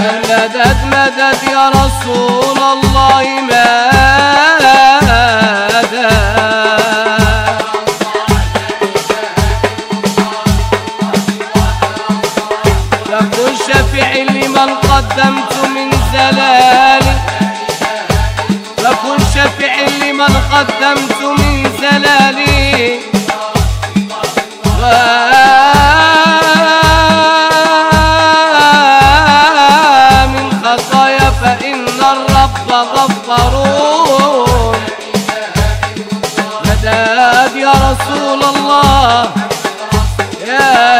مدد مدد يا رسول الله مدد. تكون شفيع لمن قدمت من زلالي تكون شفيع لمن قدمت من فإن الرب غفور مداد يا رسول الله. يا